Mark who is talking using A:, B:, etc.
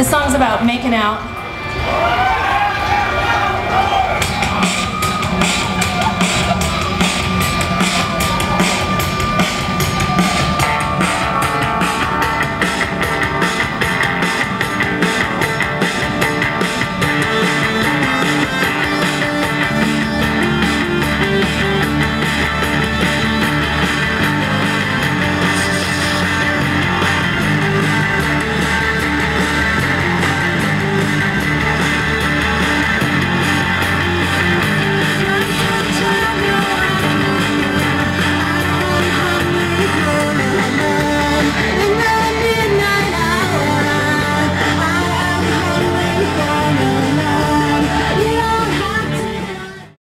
A: This song's about making out.